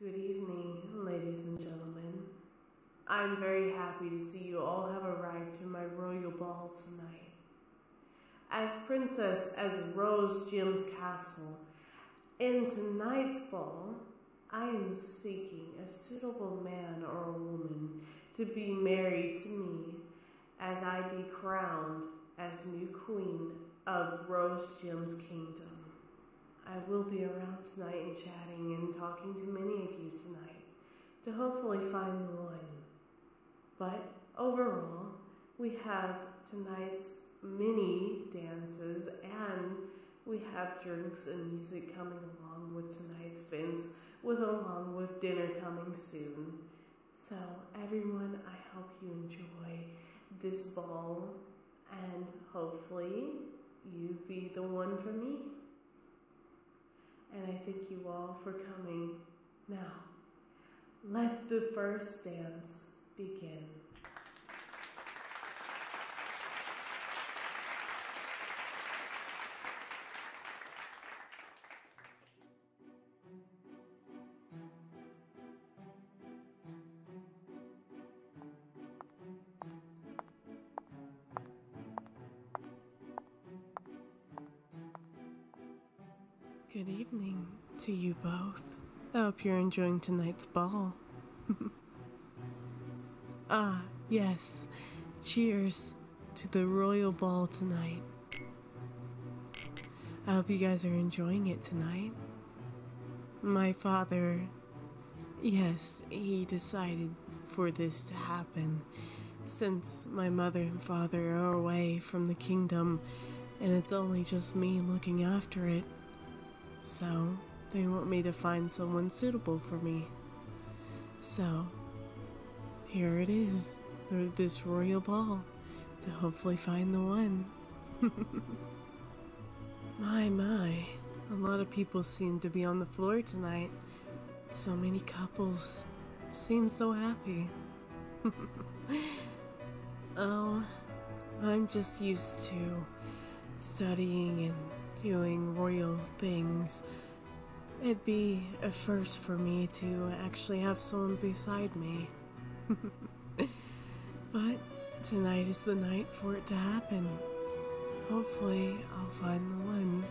Good evening, ladies and gentlemen. I'm very happy to see you all have arrived to my royal ball tonight. As princess as Rose Gem's castle, in tonight's ball, I am seeking a suitable man or a woman to be married to me as I be crowned as new queen of Rose Gem's kingdom. I will be around tonight and chatting and talking to many of you tonight to hopefully find the one. But overall, we have tonight's mini dances and we have drinks and music coming along with tonight's events, with along with dinner coming soon. So, everyone, I hope you enjoy this ball and hopefully you be the one for me and I thank you all for coming. Now, let the first dance begin. Evening to you both. I hope you're enjoying tonight's ball. ah, yes. Cheers to the royal ball tonight. I hope you guys are enjoying it tonight. My father, yes, he decided for this to happen since my mother and father are away from the kingdom and it's only just me looking after it. So, they want me to find someone suitable for me. So, here it is, this royal ball, to hopefully find the one. my, my, a lot of people seem to be on the floor tonight. So many couples seem so happy. oh, I'm just used to studying and doing royal things. It'd be a first for me to actually have someone beside me. but tonight is the night for it to happen. Hopefully, I'll find the one.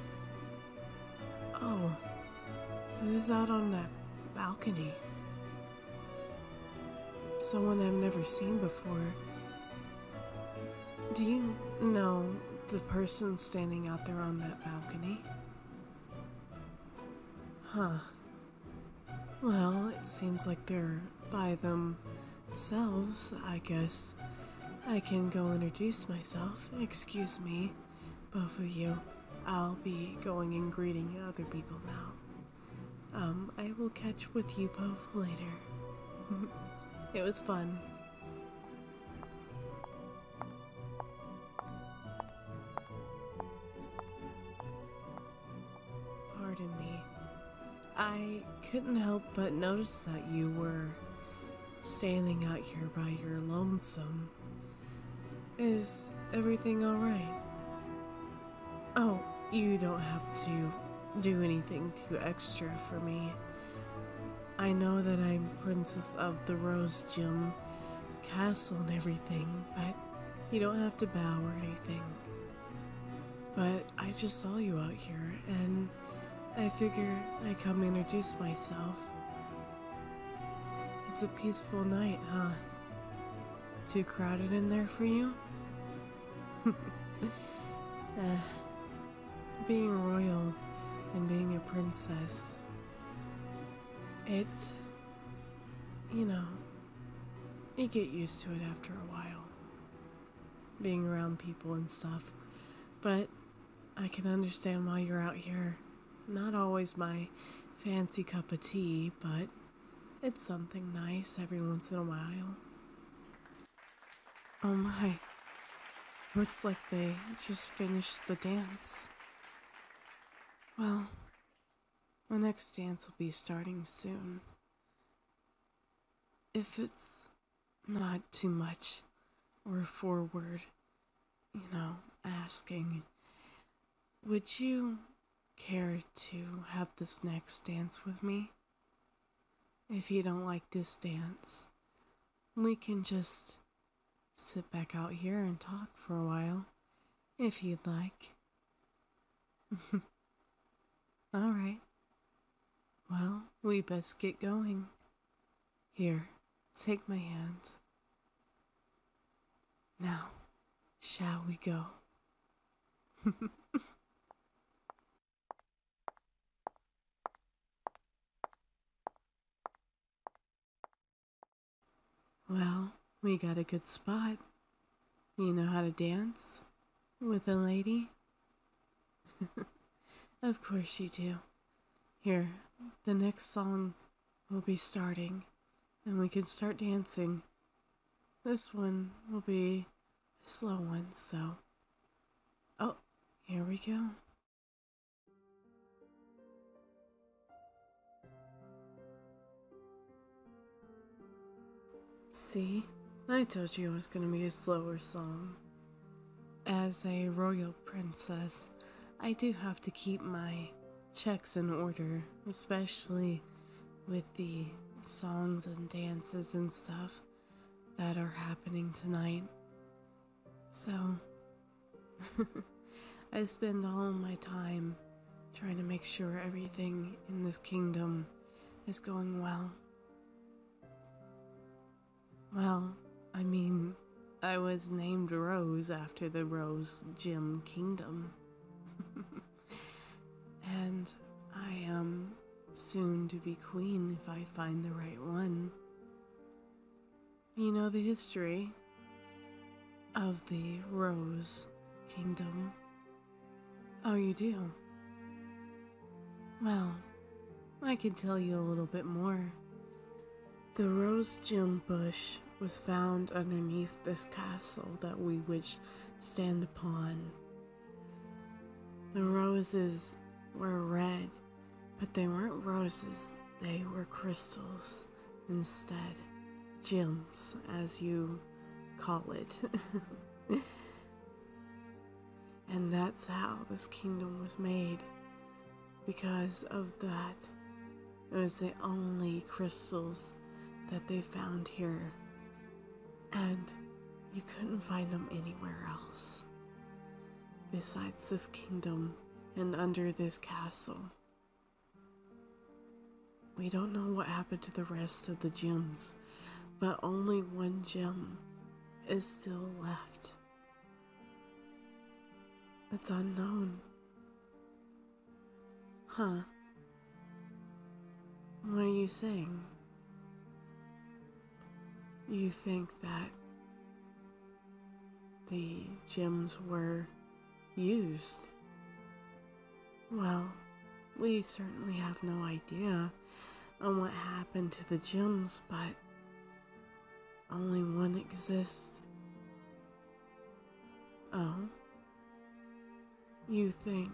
Oh, who's out on that balcony? Someone I've never seen before. Do you know the person standing out there on that balcony? Huh. Well, it seems like they're by themselves, I guess. I can go introduce myself. Excuse me, both of you. I'll be going and greeting other people now. Um, I will catch with you both later. it was fun. Pardon me. I couldn't help but notice that you were standing out here by your lonesome. Is everything alright? Oh, you don't have to do anything too extra for me. I know that I'm Princess of the Rose Gem Castle and everything, but you don't have to bow or anything. But I just saw you out here, and I figure I'd come introduce myself. It's a peaceful night, huh? Too crowded in there for you? uh, being royal and being a princess, it, you know, you get used to it after a while. Being around people and stuff. But I can understand why you're out here not always my fancy cup of tea, but it's something nice every once in a while. Oh my. Looks like they just finished the dance. Well, the next dance will be starting soon. If it's not too much or forward, you know, asking, would you care to have this next dance with me? if you don't like this dance, we can just sit back out here and talk for a while, if you'd like. All right. Well, we best get going. Here, take my hand. Now, shall we go? well, we got a good spot. You know how to dance with a lady? of course you do. Here, the next song will be starting, and we can start dancing. This one will be a slow one, so. Oh, here we go. See, I told you it was to be a slower song. As a royal princess, I do have to keep my checks in order, especially with the songs and dances and stuff that are happening tonight. So, I spend all my time trying to make sure everything in this kingdom is going well. Well, I mean, I was named Rose after the Rose Gem Kingdom. and I am soon to be queen if I find the right one. You know the history of the Rose Kingdom? Oh, you do? Well, I can tell you a little bit more. The Rose Gem Bush was found underneath this castle that we which stand upon. The roses were red, but they weren't roses, they were crystals instead. Gems, as you call it. and that's how this kingdom was made. Because of that, it was the only crystals that they found here and you couldn't find them anywhere else besides this kingdom and under this castle. We don't know what happened to the rest of the gems, but only one gem is still left. It's unknown. Huh? What are you saying? You think that the gems were used? Well, we certainly have no idea on what happened to the gems, but only one exists. Oh? You think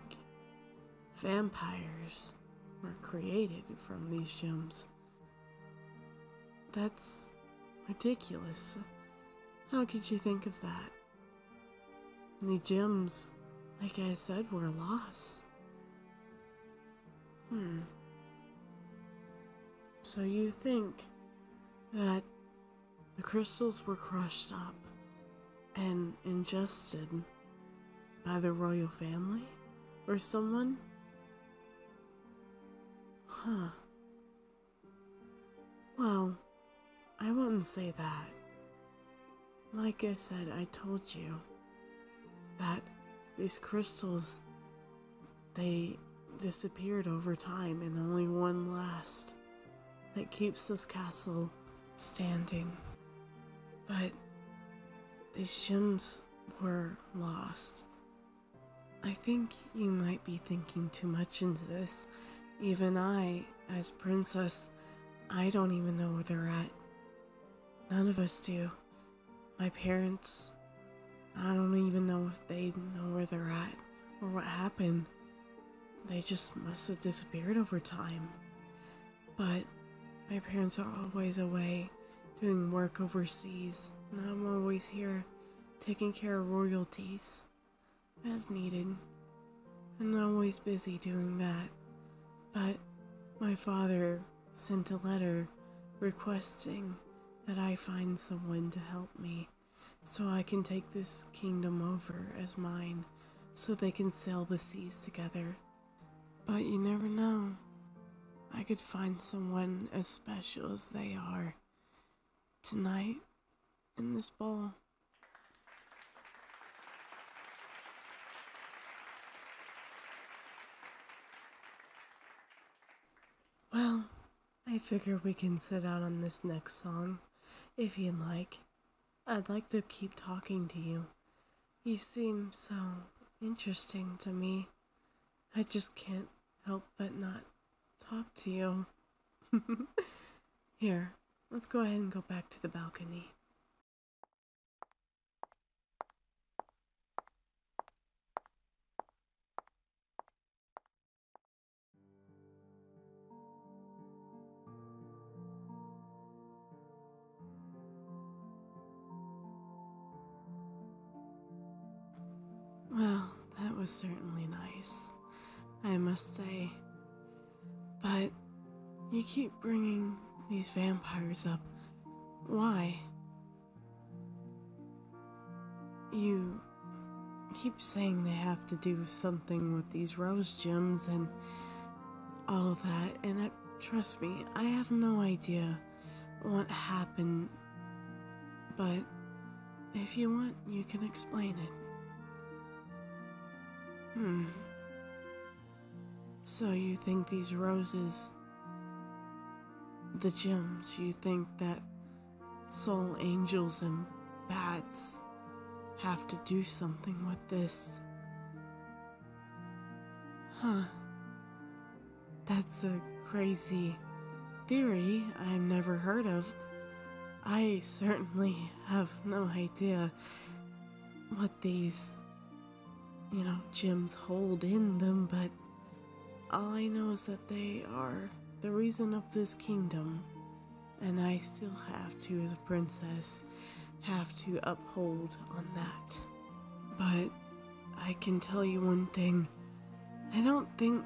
vampires were created from these gems? That's Ridiculous. How could you think of that? The gems, like I said, were lost. Hmm. So you think that the crystals were crushed up and ingested by the royal family or someone? Huh. Well, I wouldn't say that. Like I said, I told you that these crystals they disappeared over time and only one last that keeps this castle standing. But these gems were lost. I think you might be thinking too much into this. Even I, as princess, I don't even know where they're at. None of us do. My parents, I don't even know if they know where they're at or what happened. They just must have disappeared over time. But my parents are always away doing work overseas, and I'm always here taking care of royalties as needed. And I'm always busy doing that. But my father sent a letter requesting that I find someone to help me so I can take this kingdom over as mine so they can sail the seas together. But you never know. I could find someone as special as they are tonight in this ball. Well, I figure we can sit out on this next song if you'd like. I'd like to keep talking to you. You seem so interesting to me. I just can't help but not talk to you. Here, let's go ahead and go back to the balcony. Well, that was certainly nice, I must say. But you keep bringing these vampires up. Why? You keep saying they have to do something with these rose gems and all that, and trust me, I have no idea what happened. But if you want, you can explain it. Hmm. So you think these roses, the gems, you think that soul angels and bats have to do something with this? Huh. That's a crazy theory I've never heard of. I certainly have no idea what these you know, gems hold in them, but all I know is that they are the reason of this kingdom, and I still have to, as a princess, have to uphold on that. But I can tell you one thing I don't think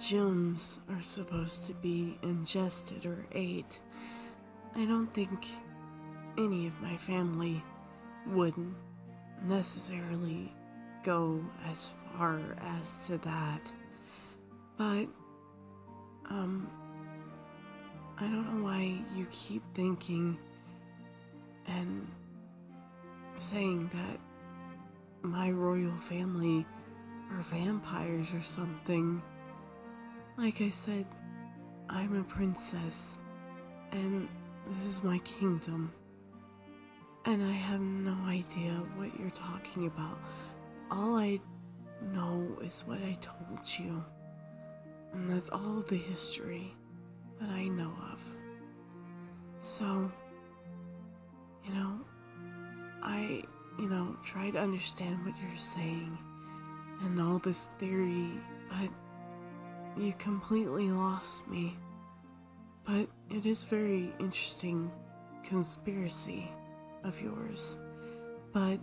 gems are supposed to be ingested or ate. I don't think any of my family would necessarily go as far as to that. But, um, I don't know why you keep thinking and saying that my royal family are vampires or something. Like I said, I'm a princess, and this is my kingdom. And I have no idea what you're talking about. All I know is what I told you. And that's all the history that I know of. So, you know, I, you know, try to understand what you're saying and all this theory, but you completely lost me. But it is very interesting conspiracy of yours. But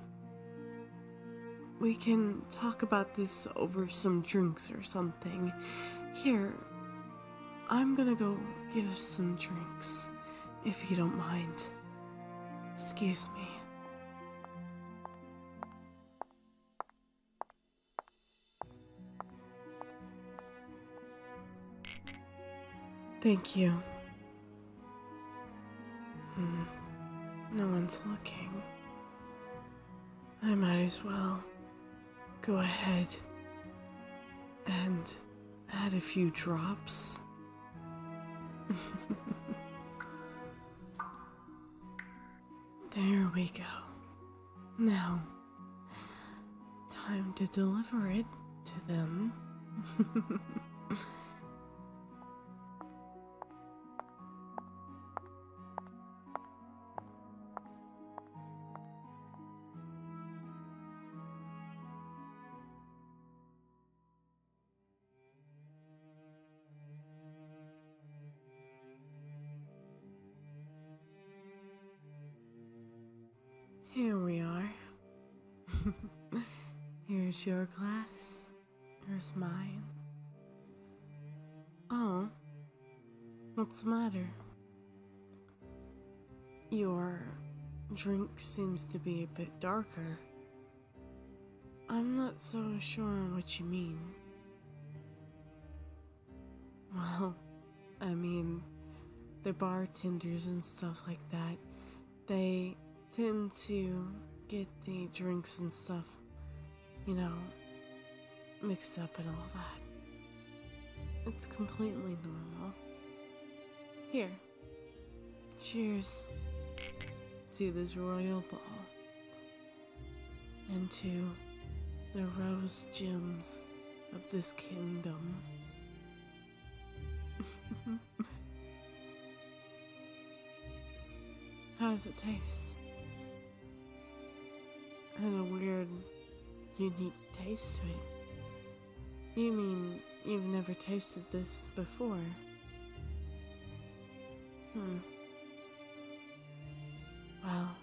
we can talk about this over some drinks or something. Here, I'm gonna go get us some drinks, if you don't mind. Excuse me. Thank you. Hmm. No one's looking. I might as well go ahead and add a few drops. there we go. Now, time to deliver it to them. Your glass. Here's mine. Oh, what's the matter? Your drink seems to be a bit darker. I'm not so sure what you mean. Well, I mean, the bartenders and stuff like that, they tend to get the drinks and stuff, you know, mixed up and all that. It's completely normal. Here, cheers to this royal ball and to the rose gems of this kingdom. How does it taste? It has a weird, unique taste to it. You mean you've never tasted this before? Hmm. Well,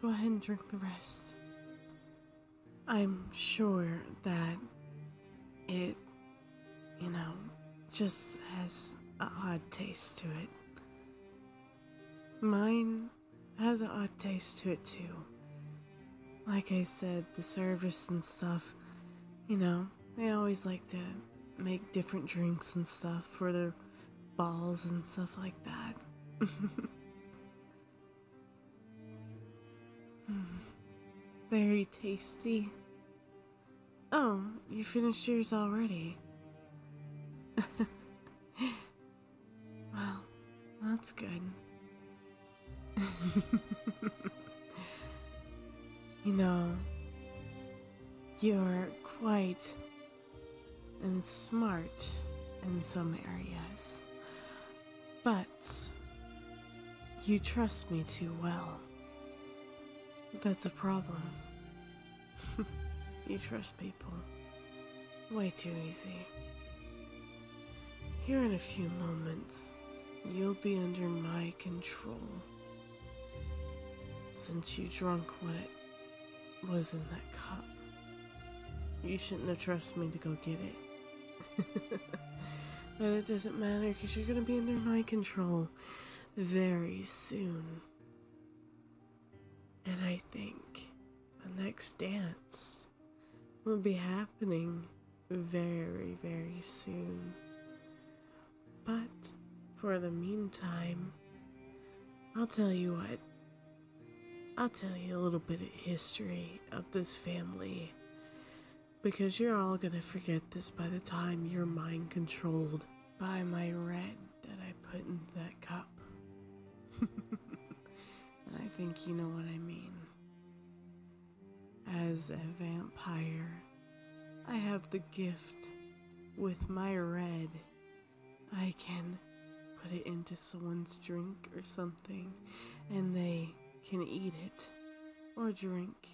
go ahead and drink the rest. I'm sure that it, you know, just has an odd taste to it. Mine has an odd taste to it too. Like I said, the service and stuff, you know, they always like to make different drinks and stuff for their balls and stuff like that. Very tasty. Oh, you finished yours already. well, that's good. you know, you're quite and smart in some areas, but you trust me too well. That's a problem. you trust people way too easy. Here in a few moments, you'll be under my control. Since you drunk what it was in that cup, you shouldn't have trusted me to go get it. but it doesn't matter because you're going to be under my control very soon. And I think the next dance will be happening very, very soon. But for the meantime, I'll tell you what. I'll tell you a little bit of history of this family. Because you're all gonna forget this by the time you're mind controlled by my red that I put in that cup. and I think you know what I mean. As a vampire, I have the gift with my red. I can put it into someone's drink or something, and they can eat it or drink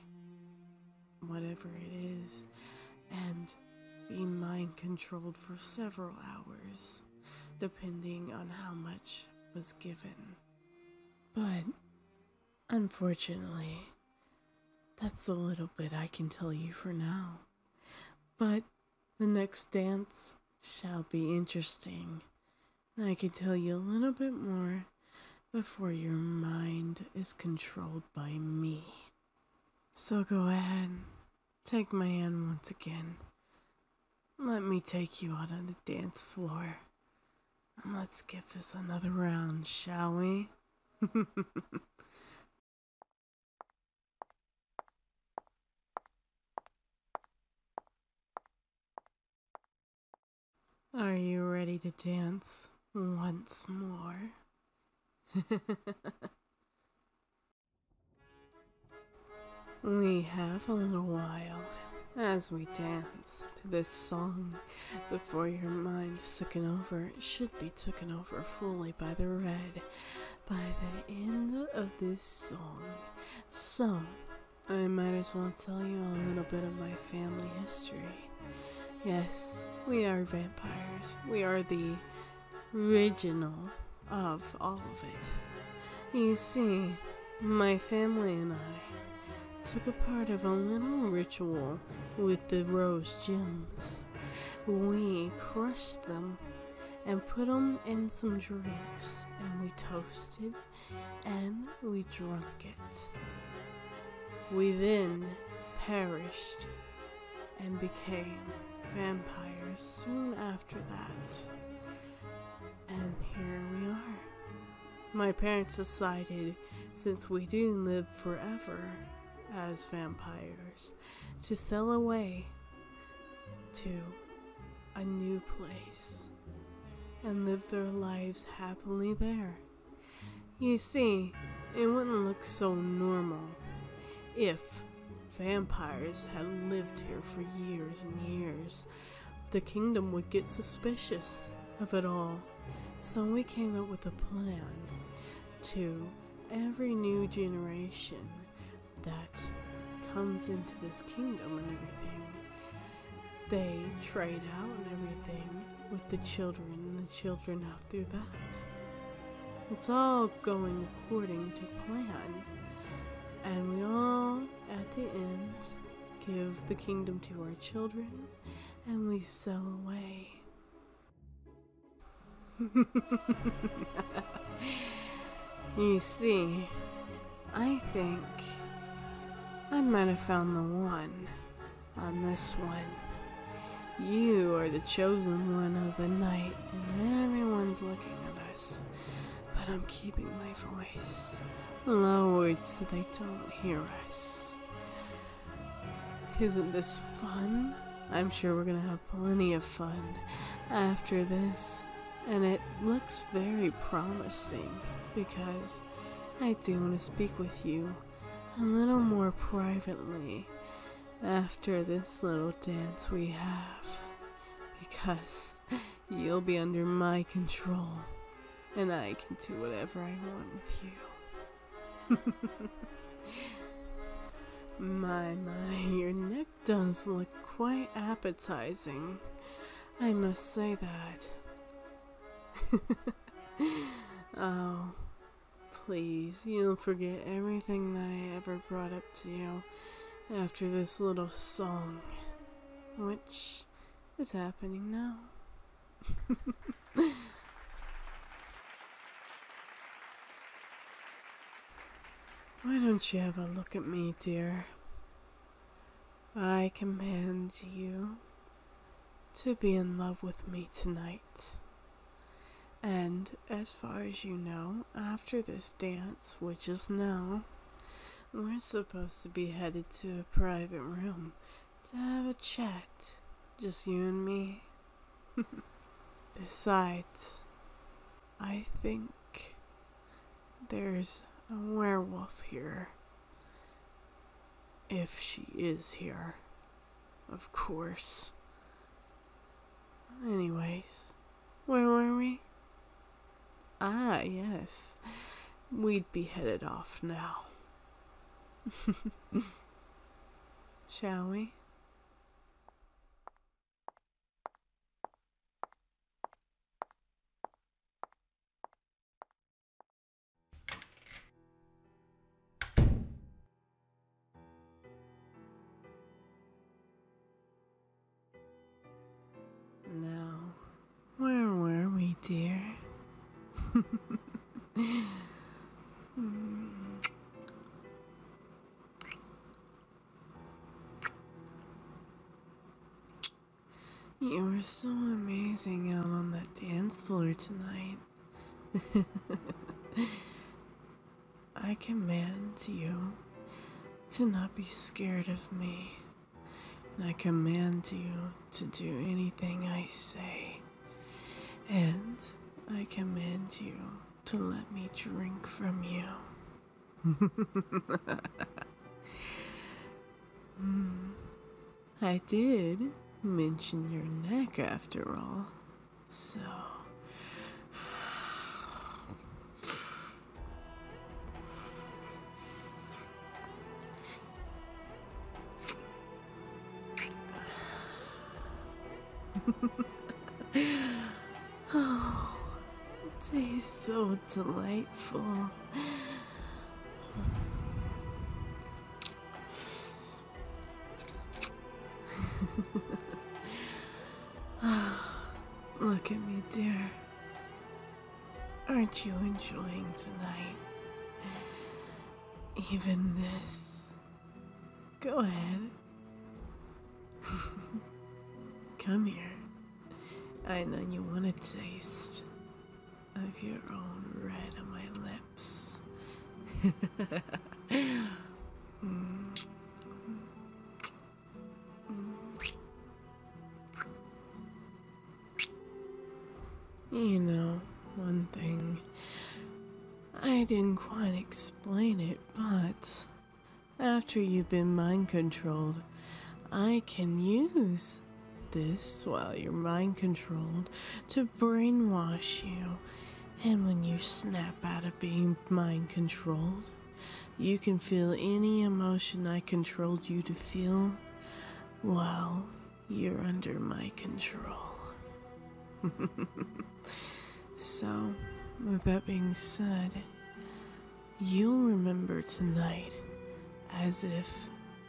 whatever it is and be mind controlled for several hours, depending on how much was given. But unfortunately, that's the little bit I can tell you for now. But the next dance shall be interesting. And I can tell you a little bit more before your mind is controlled by me. So go ahead, take my hand once again. Let me take you out on the dance floor. And let's give this another round, shall we? Are you ready to dance once more? we have a little while as we dance to this song before your mind taken over. It should be taken over fully by the red by the end of this song. So, I might as well tell you a little bit of my family history. Yes, we are vampires. We are the original of all of it. You see, my family and I took a part of a little ritual with the rose gems. We crushed them and put them in some drinks, and we toasted and we drank it. We then perished and became vampires soon after that. And here we are. My parents decided, since we do live forever as vampires, to sail away to a new place and live their lives happily there. You see, it wouldn't look so normal if vampires had lived here for years and years. The kingdom would get suspicious of it all. So we came up with a plan to every new generation that comes into this kingdom and everything. They trade out and everything with the children and the children after that. It's all going according to plan. And we all, at the end, give the kingdom to our children and we sail away. you see, I think I might have found the one on this one. You are the chosen one of the night, and everyone's looking at us. But I'm keeping my voice lowered so they don't hear us. Isn't this fun? I'm sure we're gonna have plenty of fun after this, and it looks very promising because I do want to speak with you a little more privately after this little dance we have because you'll be under my control and I can do whatever I want with you. my, my, your neck does look quite appetizing. I must say that. oh, please, you'll forget everything that I ever brought up to you after this little song, which is happening now. Why don't you have a look at me, dear? I command you to be in love with me tonight. And as far as you know, after this dance, which is now, we're supposed to be headed to a private room to have a chat. Just you and me. Besides, I think there's a werewolf here. If she is here, of course. Anyways, where were we? Ah, yes. We'd be headed off now. Shall we? Now, where were we, dear? You were so amazing out on that dance floor tonight. I command you to not be scared of me. And I command you to do anything I say. And I command you to let me drink from you. mm, I did mention your neck after all. So. So delightful. Look at me, dear. Aren't you enjoying tonight? Even this. Go ahead. Come here. I know you want to taste of your own red on my lips. You know, one thing. I didn't quite explain it, but after you've been mind controlled, I can use this while you're mind controlled to brainwash you. And when you snap out of being mind controlled, you can feel any emotion I controlled you to feel while you're under my control. so, with that being said, you'll remember tonight as if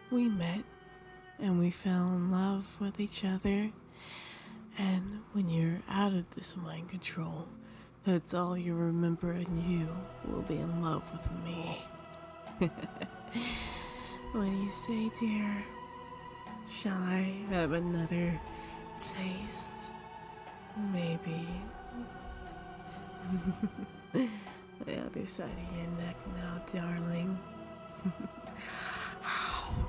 we met and we fell in love with each other. And when you're out of this mind control, that's all you remember, and you will be in love with me. what do you say, dear? Shall I have another taste? Maybe. the other side of your neck now, darling.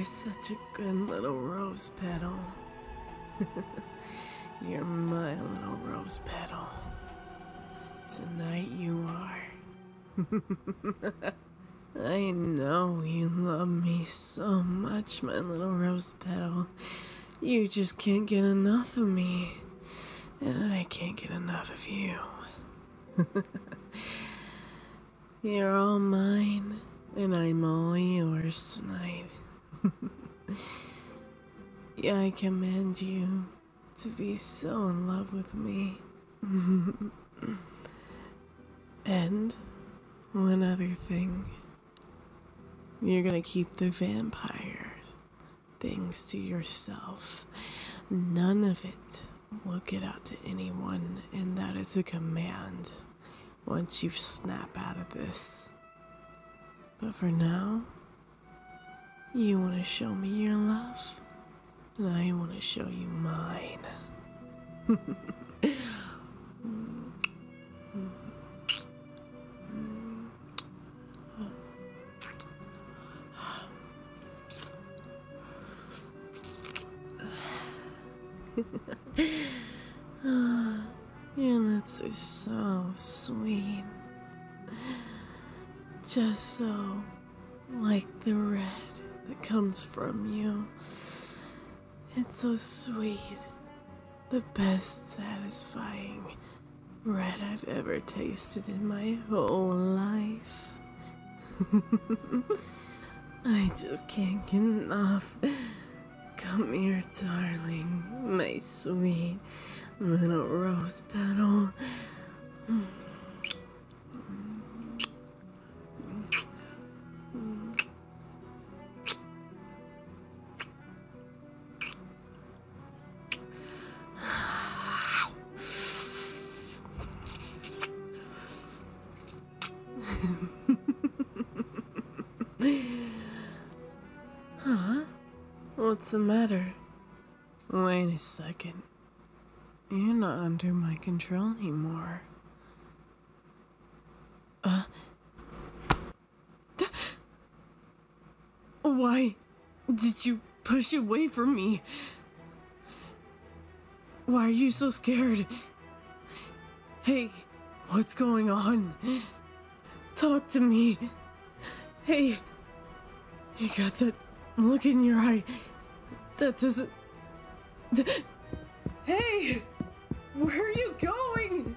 you're such a good little rose petal. you're my little rose petal. Tonight you are. I know you love me so much, my little rose petal. You just can't get enough of me. And I can't get enough of you. You're all mine, and I'm all yours tonight. I command you to be so in love with me. and one other thing. You're gonna keep the vampire things to yourself. None of it will get out to anyone, and that is a command once you snap out of this. But for now, you want to show me your love, and I want to show you mine. Your lips are so sweet. Just so like the red that comes from you. It's so sweet. The best satisfying red I've ever tasted in my whole life. I just can't get enough. Come here, darling, my sweet little rose petal. huh? What's the matter? Wait a second. You're not under my control anymore. Uh. Why did you push away from me? Why are you so scared? Hey, what's going on? Talk to me. Hey, you got that look in your eye. That doesn't. Hey! Where are you going?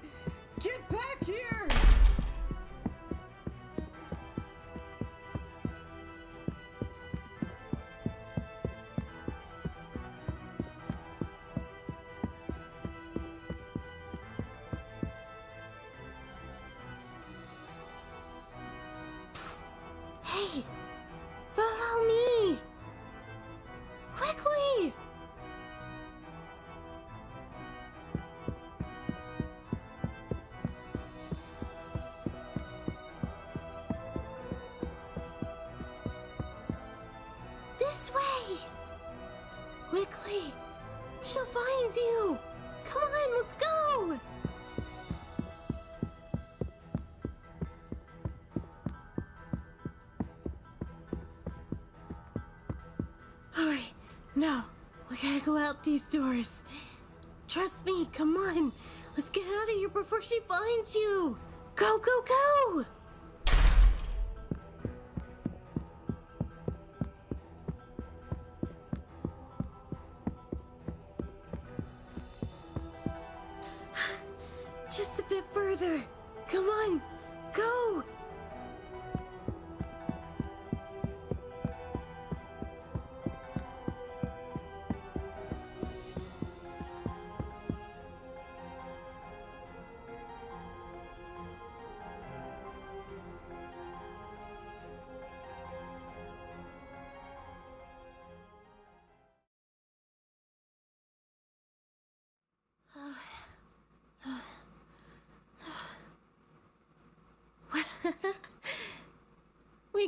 These doors. Trust me, come on. Let's get out of here before she finds you. Go, go, go!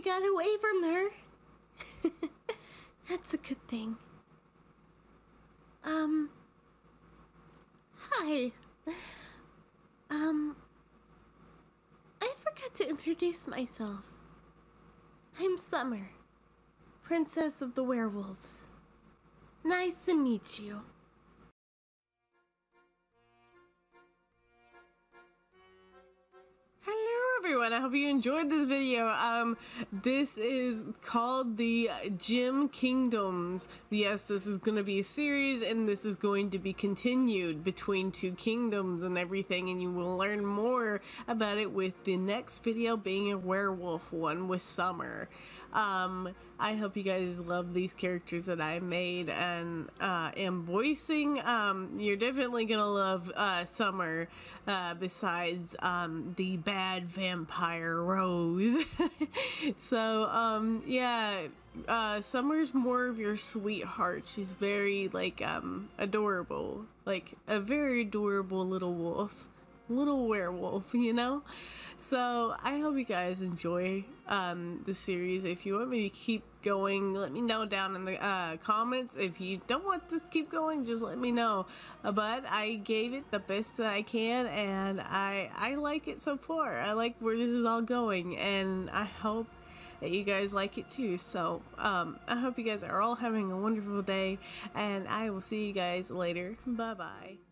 Got away from her. That's a good thing. Um. Hi. Um. I forgot to introduce myself. I'm Summer, Princess of the Werewolves. Nice to meet you. Everyone, I hope you enjoyed this video. Um, this is called the Gem Kingdoms. Yes, this is going to be a series and this is going to be continued between two kingdoms and everything and you will learn more about it with the next video being a werewolf one with Summer. Um, I hope you guys love these characters that I made and uh, am voicing. Um, you're definitely gonna love uh, Summer uh, besides um, the bad vampire Rose. so, um, yeah. Uh, Summer's more of your sweetheart. She's very, like, um, adorable. Like, a very adorable little wolf little werewolf, you know? So I hope you guys enjoy um, the series. If you want me to keep going, let me know down in the uh, comments. If you don't want this to keep going, just let me know. Uh, but I gave it the best that I can, and I I like it so far. I like where this is all going, and I hope that you guys like it too. So um, I hope you guys are all having a wonderful day, and I will see you guys later. Bye bye.